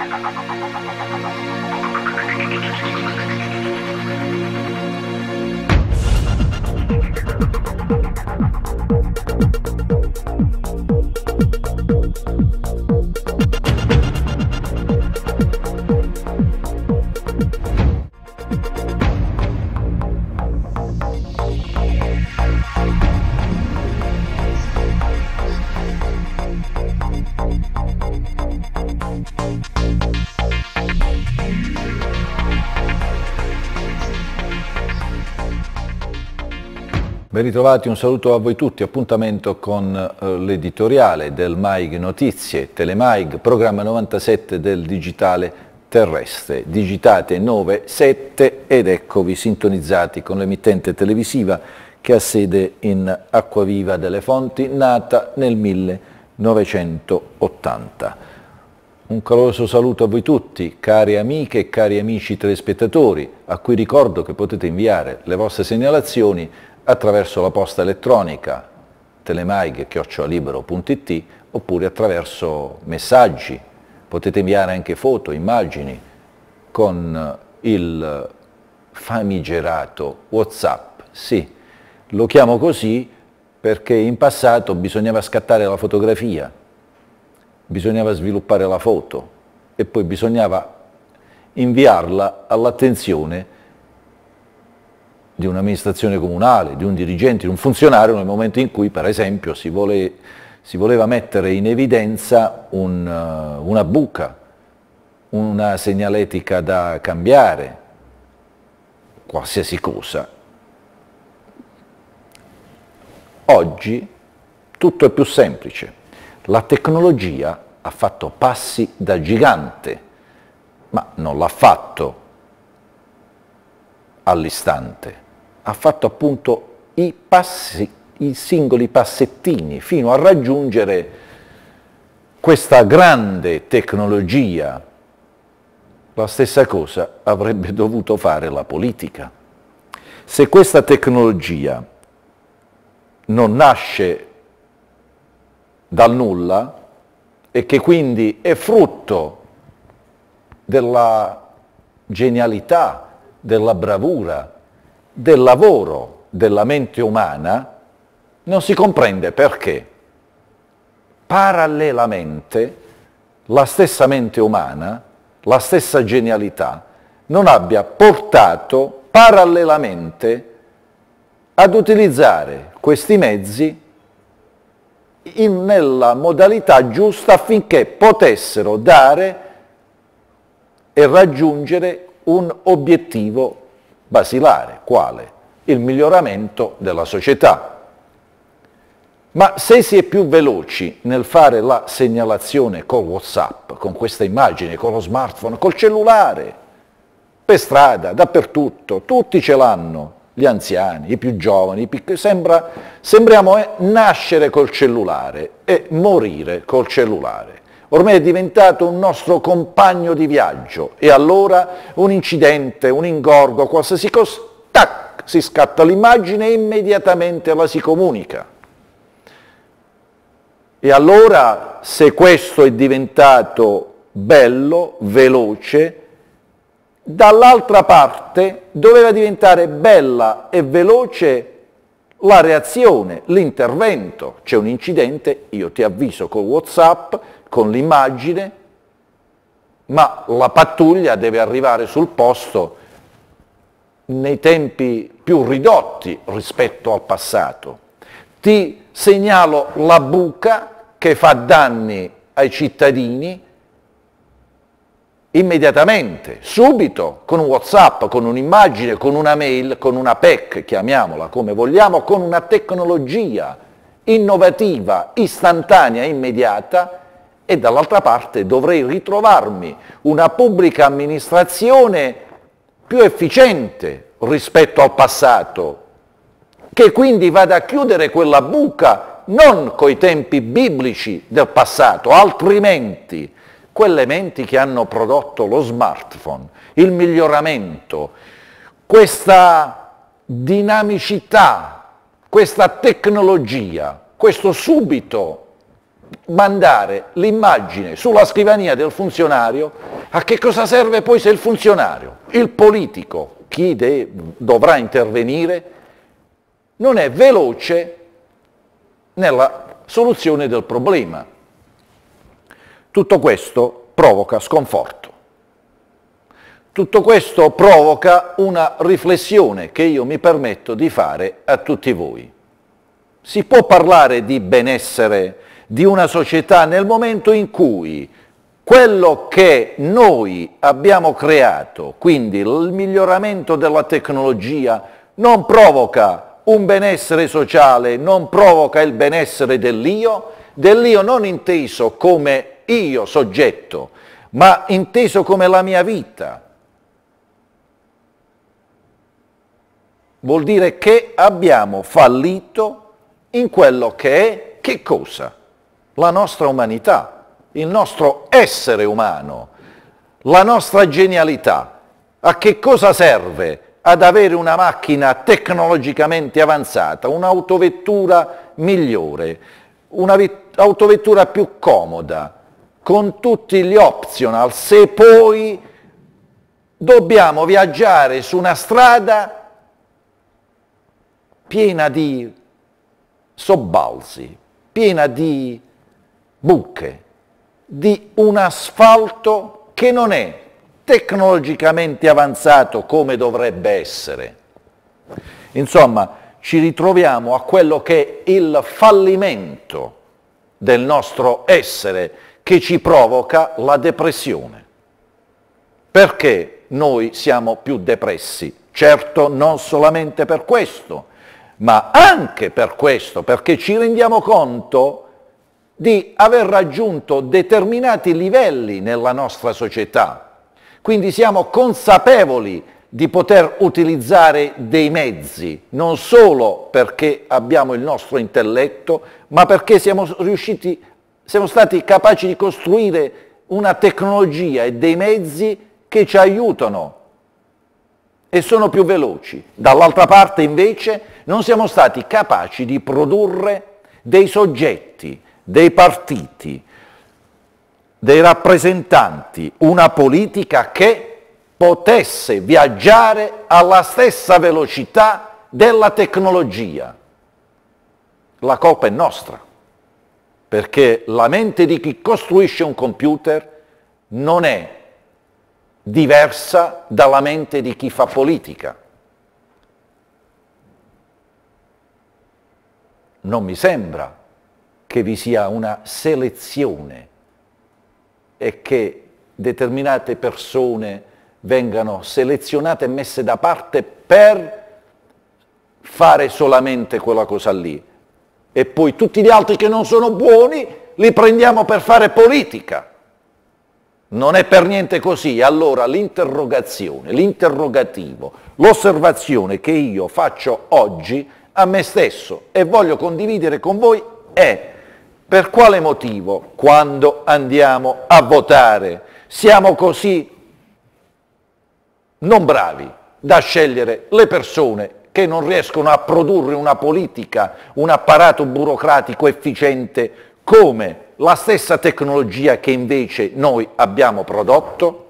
Thank you. Ben ritrovati, un saluto a voi tutti, appuntamento con eh, l'editoriale del MAIG Notizie, Telemaig, programma 97 del digitale terrestre. Digitate 97 ed eccovi sintonizzati con l'emittente televisiva che ha sede in Acquaviva delle Fonti, nata nel 1980. Un caloroso saluto a voi tutti, cari amiche e cari amici telespettatori, a cui ricordo che potete inviare le vostre segnalazioni attraverso la posta elettronica telemaig.it oppure attraverso messaggi. Potete inviare anche foto, immagini con il famigerato Whatsapp. Sì, lo chiamo così perché in passato bisognava scattare la fotografia, bisognava sviluppare la foto e poi bisognava inviarla all'attenzione di un'amministrazione comunale, di un dirigente, di un funzionario nel momento in cui per esempio si, vole, si voleva mettere in evidenza un, uh, una buca, una segnaletica da cambiare, qualsiasi cosa. Oggi tutto è più semplice. La tecnologia ha fatto passi da gigante, ma non l'ha fatto all'istante ha fatto appunto i passi, i singoli passettini fino a raggiungere questa grande tecnologia. La stessa cosa avrebbe dovuto fare la politica. Se questa tecnologia non nasce dal nulla e che quindi è frutto della genialità, della bravura, del lavoro della mente umana non si comprende perché. Parallelamente la stessa mente umana, la stessa genialità, non abbia portato parallelamente ad utilizzare questi mezzi in, nella modalità giusta affinché potessero dare e raggiungere un obiettivo basilare, quale? Il miglioramento della società. Ma se si è più veloci nel fare la segnalazione con Whatsapp, con questa immagine, con lo smartphone, col cellulare, per strada, dappertutto, tutti ce l'hanno, gli anziani, i più giovani, i piccoli, sembra, sembriamo eh, nascere col cellulare e morire col cellulare ormai è diventato un nostro compagno di viaggio e allora un incidente, un ingorgo, qualsiasi cosa, tac, si scatta l'immagine e immediatamente la si comunica. E allora se questo è diventato bello, veloce, dall'altra parte doveva diventare bella e veloce la reazione, l'intervento. C'è un incidente, io ti avviso con Whatsapp, con l'immagine, ma la pattuglia deve arrivare sul posto nei tempi più ridotti rispetto al passato. Ti segnalo la buca che fa danni ai cittadini immediatamente, subito, con un Whatsapp, con un'immagine, con una mail, con una PEC, chiamiamola come vogliamo, con una tecnologia innovativa, istantanea, immediata, e dall'altra parte dovrei ritrovarmi una pubblica amministrazione più efficiente rispetto al passato, che quindi vada a chiudere quella buca non coi tempi biblici del passato, altrimenti quelle menti che hanno prodotto lo smartphone, il miglioramento, questa dinamicità, questa tecnologia, questo subito mandare l'immagine sulla scrivania del funzionario, a che cosa serve poi se il funzionario, il politico, chi dovrà intervenire, non è veloce nella soluzione del problema. Tutto questo provoca sconforto. Tutto questo provoca una riflessione che io mi permetto di fare a tutti voi. Si può parlare di benessere di una società nel momento in cui quello che noi abbiamo creato, quindi il miglioramento della tecnologia, non provoca un benessere sociale, non provoca il benessere dell'io, dell'io non inteso come io soggetto, ma inteso come la mia vita. Vuol dire che abbiamo fallito in quello che è che cosa? La nostra umanità, il nostro essere umano, la nostra genialità. A che cosa serve ad avere una macchina tecnologicamente avanzata, un'autovettura migliore, un'autovettura più comoda, con tutti gli optional, se poi dobbiamo viaggiare su una strada piena di sobbalzi, piena di buche, di un asfalto che non è tecnologicamente avanzato come dovrebbe essere. Insomma, ci ritroviamo a quello che è il fallimento del nostro essere che ci provoca la depressione. Perché noi siamo più depressi? Certo non solamente per questo, ma anche per questo, perché ci rendiamo conto di aver raggiunto determinati livelli nella nostra società. Quindi siamo consapevoli di poter utilizzare dei mezzi, non solo perché abbiamo il nostro intelletto, ma perché siamo riusciti, siamo stati capaci di costruire una tecnologia e dei mezzi che ci aiutano e sono più veloci. Dall'altra parte invece non siamo stati capaci di produrre dei soggetti, dei partiti, dei rappresentanti, una politica che potesse viaggiare alla stessa velocità della tecnologia. La colpa è nostra, perché la mente di chi costruisce un computer non è diversa dalla mente di chi fa politica. Non mi sembra che vi sia una selezione e che determinate persone vengano selezionate e messe da parte per fare solamente quella cosa lì. E poi tutti gli altri che non sono buoni li prendiamo per fare politica. Non è per niente così, allora l'interrogazione, l'interrogativo, l'osservazione che io faccio oggi a me stesso e voglio condividere con voi è per quale motivo quando andiamo a votare siamo così non bravi da scegliere le persone che non riescono a produrre una politica, un apparato burocratico efficiente come la stessa tecnologia che invece noi abbiamo prodotto?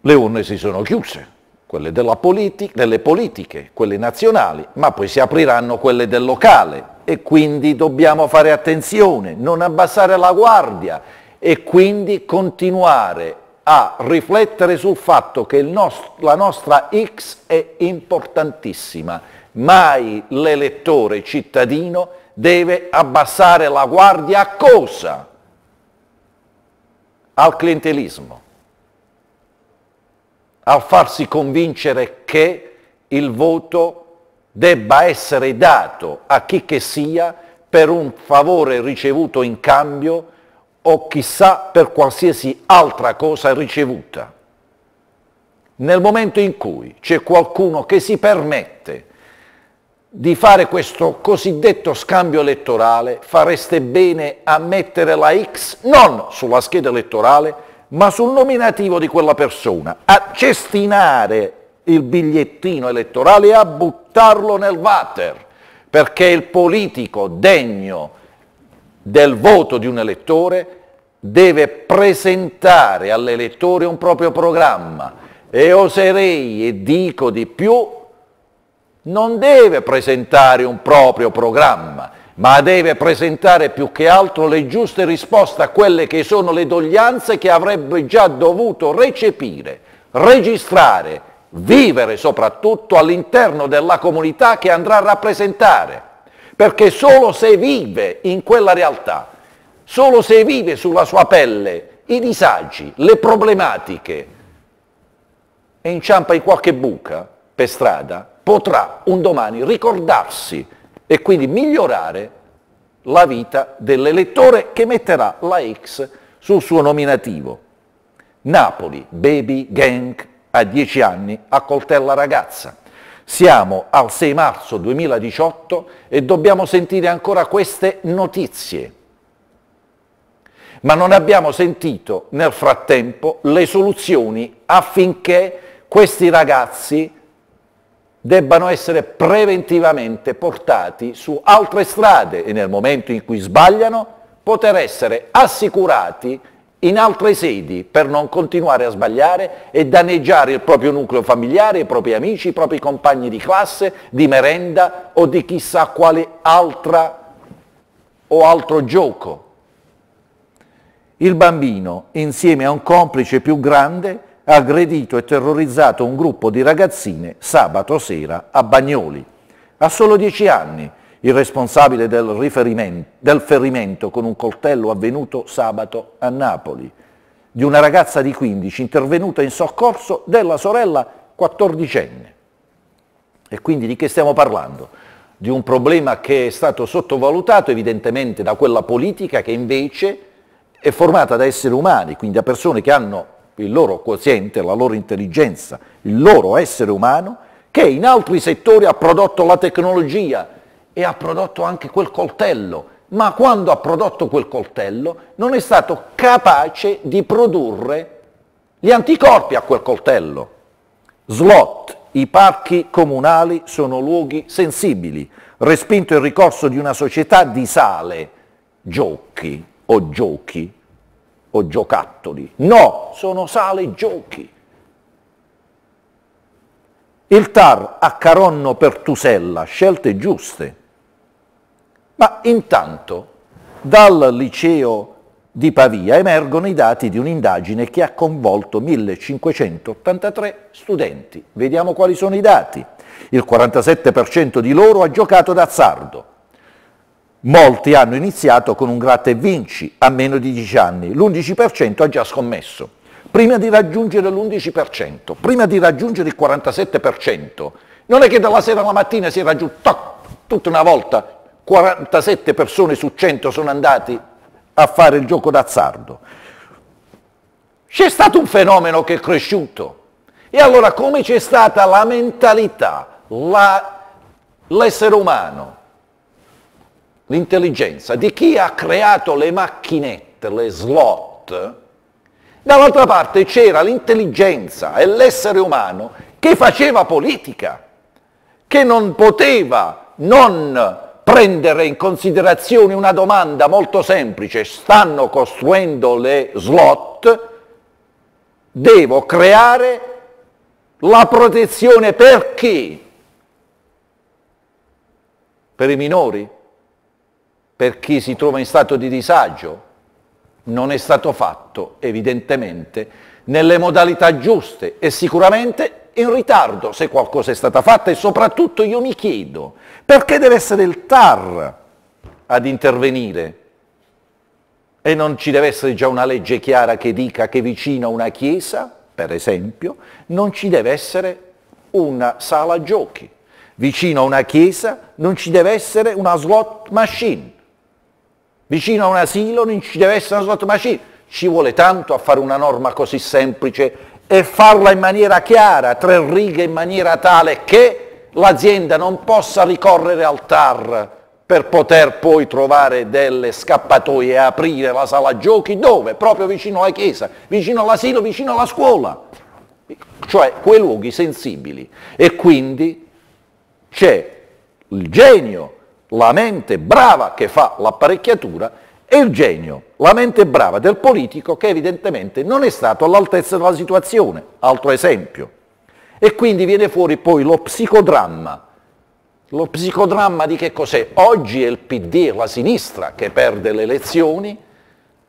Le urne si sono chiuse, quelle politi delle politiche, quelle nazionali, ma poi si apriranno quelle del locale e quindi dobbiamo fare attenzione, non abbassare la guardia e quindi continuare a riflettere sul fatto che nost la nostra X è importantissima. Mai l'elettore cittadino deve abbassare la guardia a cosa? Al clientelismo, al farsi convincere che il voto debba essere dato a chi che sia per un favore ricevuto in cambio o chissà per qualsiasi altra cosa ricevuta. Nel momento in cui c'è qualcuno che si permette di fare questo cosiddetto scambio elettorale, fareste bene a mettere la X non sulla scheda elettorale, ma sul nominativo di quella persona, a cestinare il bigliettino elettorale e a buttarlo nel water, perché il politico degno del voto di un elettore deve presentare all'elettore un proprio programma. E oserei e dico di più, non deve presentare un proprio programma, ma deve presentare più che altro le giuste risposte a quelle che sono le doglianze che avrebbe già dovuto recepire, registrare, vivere soprattutto all'interno della comunità che andrà a rappresentare, perché solo se vive in quella realtà, solo se vive sulla sua pelle i disagi, le problematiche e inciampa in qualche buca per strada, potrà un domani ricordarsi e quindi migliorare la vita dell'elettore che metterà la X sul suo nominativo. Napoli, baby gang, a 10 anni accoltella ragazza. Siamo al 6 marzo 2018 e dobbiamo sentire ancora queste notizie. Ma non abbiamo sentito nel frattempo le soluzioni affinché questi ragazzi debbano essere preventivamente portati su altre strade e nel momento in cui sbagliano poter essere assicurati in altre sedi per non continuare a sbagliare e danneggiare il proprio nucleo familiare, i propri amici, i propri compagni di classe, di merenda o di chissà quale altra o altro gioco. Il bambino, insieme a un complice più grande, ha aggredito e terrorizzato un gruppo di ragazzine sabato sera a Bagnoli. Ha solo dieci anni il responsabile del, del ferimento con un coltello avvenuto sabato a Napoli, di una ragazza di 15 intervenuta in soccorso della sorella quattordicenne. E quindi di che stiamo parlando? Di un problema che è stato sottovalutato evidentemente da quella politica che invece è formata da esseri umani, quindi da persone che hanno il loro quoziente, la loro intelligenza, il loro essere umano, che in altri settori ha prodotto la tecnologia, e ha prodotto anche quel coltello, ma quando ha prodotto quel coltello non è stato capace di produrre gli anticorpi a quel coltello. Slot, i parchi comunali sono luoghi sensibili, respinto il ricorso di una società di sale, giochi o giochi o giocattoli. No, sono sale giochi. Il TAR a Caronno per Tusella, scelte giuste. Ma intanto dal liceo di Pavia emergono i dati di un'indagine che ha coinvolto 1583 studenti. Vediamo quali sono i dati. Il 47% di loro ha giocato d'azzardo. Molti hanno iniziato con un gratta e vinci a meno di 10 anni, l'11% ha già scommesso. Prima di raggiungere l'11%, prima di raggiungere il 47%, non è che dalla sera alla mattina si è raggiunto tutta una volta 47 persone su 100 sono andati a fare il gioco d'azzardo. C'è stato un fenomeno che è cresciuto. E allora come c'è stata la mentalità, l'essere umano, l'intelligenza di chi ha creato le macchinette, le slot, dall'altra parte c'era l'intelligenza e l'essere umano che faceva politica, che non poteva non prendere in considerazione una domanda molto semplice, stanno costruendo le slot, devo creare la protezione per chi? Per i minori? Per chi si trova in stato di disagio? Non è stato fatto, evidentemente, nelle modalità giuste e sicuramente in ritardo se qualcosa è stata fatta e soprattutto io mi chiedo perché deve essere il TAR ad intervenire e non ci deve essere già una legge chiara che dica che vicino a una chiesa, per esempio, non ci deve essere una sala giochi. Vicino a una chiesa non ci deve essere una slot machine. Vicino a un asilo non ci deve essere una slot machine. Ci vuole tanto a fare una norma così semplice e farla in maniera chiara, tre righe in maniera tale che l'azienda non possa ricorrere al TAR per poter poi trovare delle scappatoie e aprire la sala giochi dove? Proprio vicino alla chiesa, vicino all'asilo, vicino alla scuola, cioè quei luoghi sensibili. E quindi c'è il genio la mente brava che fa l'apparecchiatura e il genio, la mente brava del politico che evidentemente non è stato all'altezza della situazione. Altro esempio. E quindi viene fuori poi lo psicodramma. Lo psicodramma di che cos'è? Oggi è il PD, la sinistra che perde le elezioni,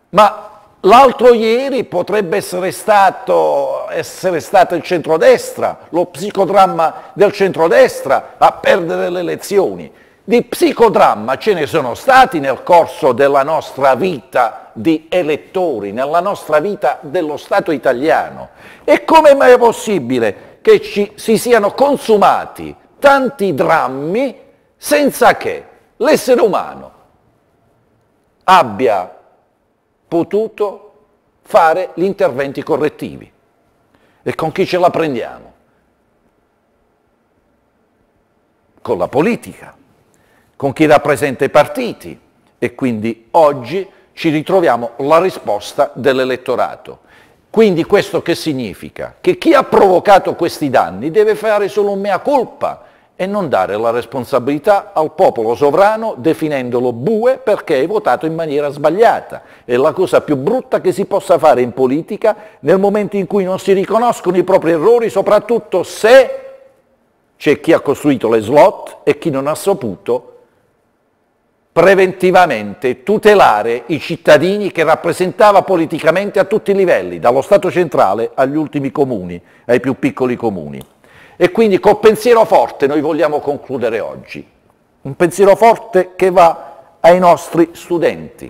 ma l'altro ieri potrebbe essere stato, essere stato il centrodestra, lo psicodramma del centrodestra a perdere le elezioni. Di psicodramma ce ne sono stati nel corso della nostra vita di elettori, nella nostra vita dello Stato italiano. E come mai è possibile che ci, si siano consumati tanti drammi senza che l'essere umano abbia potuto fare gli interventi correttivi? E con chi ce la prendiamo? Con la politica con chi rappresenta i partiti e quindi oggi ci ritroviamo la risposta dell'elettorato. Quindi questo che significa? Che chi ha provocato questi danni deve fare solo un mea culpa e non dare la responsabilità al popolo sovrano definendolo bue perché hai votato in maniera sbagliata. È la cosa più brutta che si possa fare in politica nel momento in cui non si riconoscono i propri errori, soprattutto se c'è chi ha costruito le slot e chi non ha saputo preventivamente tutelare i cittadini che rappresentava politicamente a tutti i livelli, dallo Stato centrale agli ultimi comuni, ai più piccoli comuni. E quindi col pensiero forte noi vogliamo concludere oggi, un pensiero forte che va ai nostri studenti,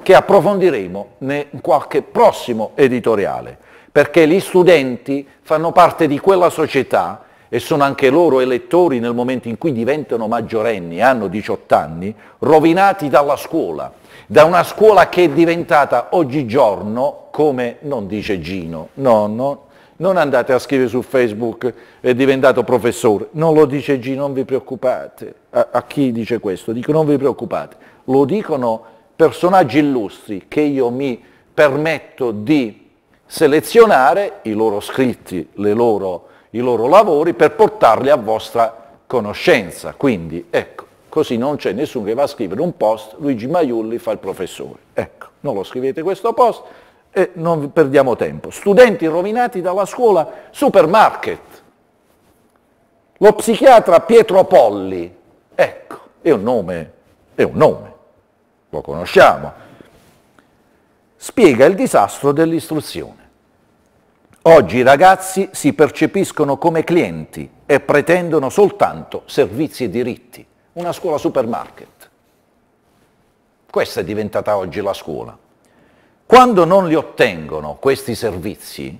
che approfondiremo in qualche prossimo editoriale, perché gli studenti fanno parte di quella società e sono anche loro elettori nel momento in cui diventano maggiorenni, hanno 18 anni, rovinati dalla scuola, da una scuola che è diventata oggigiorno, come non dice Gino, no, no, non andate a scrivere su Facebook è diventato professore, non lo dice Gino, non vi preoccupate, a, a chi dice questo? Dico non vi preoccupate, lo dicono personaggi illustri che io mi permetto di selezionare, i loro scritti, le loro i loro lavori per portarli a vostra conoscenza. Quindi, ecco, così non c'è nessuno che va a scrivere un post, Luigi Maiulli fa il professore. Ecco, non lo scrivete questo post e non perdiamo tempo. Studenti rovinati dalla scuola supermarket. Lo psichiatra Pietro Polli, ecco, è un nome, è un nome, lo conosciamo, spiega il disastro dell'istruzione. Oggi i ragazzi si percepiscono come clienti e pretendono soltanto servizi e diritti. Una scuola supermarket. Questa è diventata oggi la scuola. Quando non li ottengono questi servizi,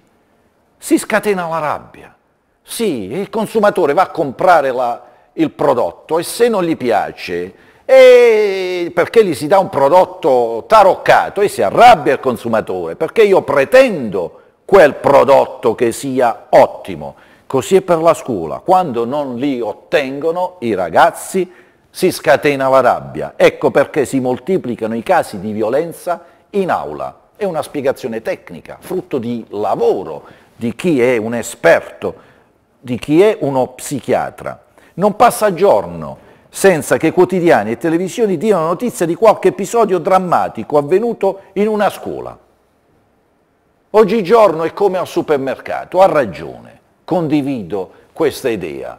si scatena la rabbia. Sì, il consumatore va a comprare la, il prodotto e se non gli piace, perché gli si dà un prodotto taroccato e si arrabbia il consumatore, perché io pretendo quel prodotto che sia ottimo. Così è per la scuola, quando non li ottengono i ragazzi si scatena la rabbia. Ecco perché si moltiplicano i casi di violenza in aula. È una spiegazione tecnica, frutto di lavoro di chi è un esperto, di chi è uno psichiatra. Non passa giorno senza che quotidiani e televisioni diano notizia di qualche episodio drammatico avvenuto in una scuola. Oggigiorno è come al supermercato, ha ragione, condivido questa idea.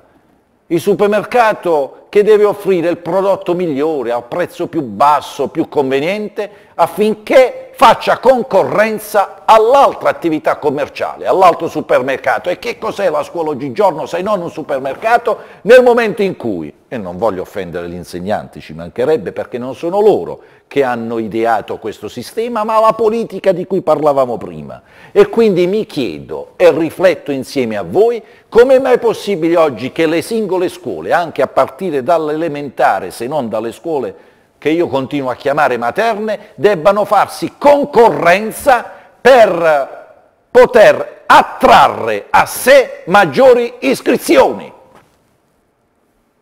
Il supermercato che deve offrire il prodotto migliore al prezzo più basso, più conveniente, affinché faccia concorrenza all'altra attività commerciale, all'altro supermercato. E che cos'è la scuola oggigiorno se non un supermercato nel momento in cui, e non voglio offendere gli insegnanti, ci mancherebbe perché non sono loro che hanno ideato questo sistema, ma la politica di cui parlavamo prima. E quindi mi chiedo e rifletto insieme a voi come mai è possibile oggi che le singole scuole, anche a partire dall'elementare, se non dalle scuole che io continuo a chiamare materne, debbano farsi concorrenza per poter attrarre a sé maggiori iscrizioni.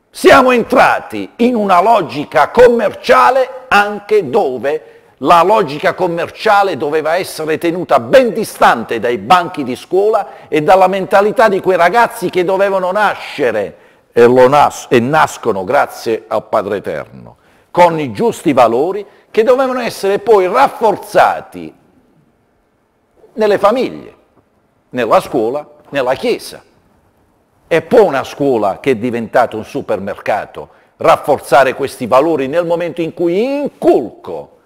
Siamo entrati in una logica commerciale anche dove la logica commerciale doveva essere tenuta ben distante dai banchi di scuola e dalla mentalità di quei ragazzi che dovevano nascere e, nas- e nascono grazie al Padre Eterno, con i giusti valori che dovevano essere poi rafforzati nelle famiglie, nella scuola, nella chiesa. E può una scuola che è diventata un supermercato rafforzare questi valori nel momento in cui inculco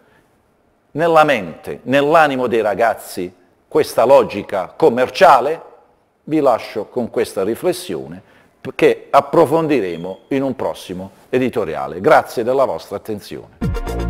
nella mente, nell'animo dei ragazzi questa logica commerciale? Vi lascio con questa riflessione che approfondiremo in un prossimo editoriale. Grazie della vostra attenzione.